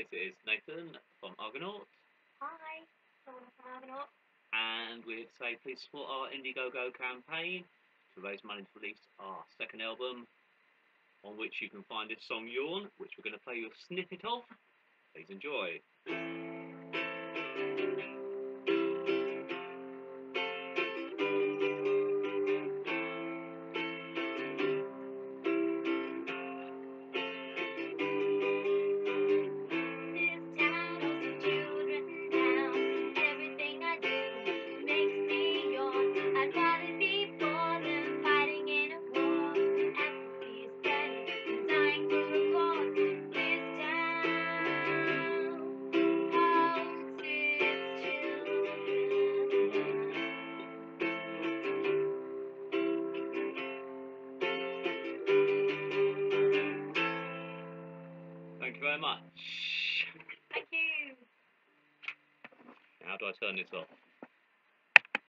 this is Nathan from Argonaut, Hi, someone from Argonaut. and we'd say please support our Indiegogo campaign to raise money to release our second album, on which you can find this song Yawn, which we're going to play you a snippet of. Please enjoy. Thank you very much. Thank you. How do I turn this off?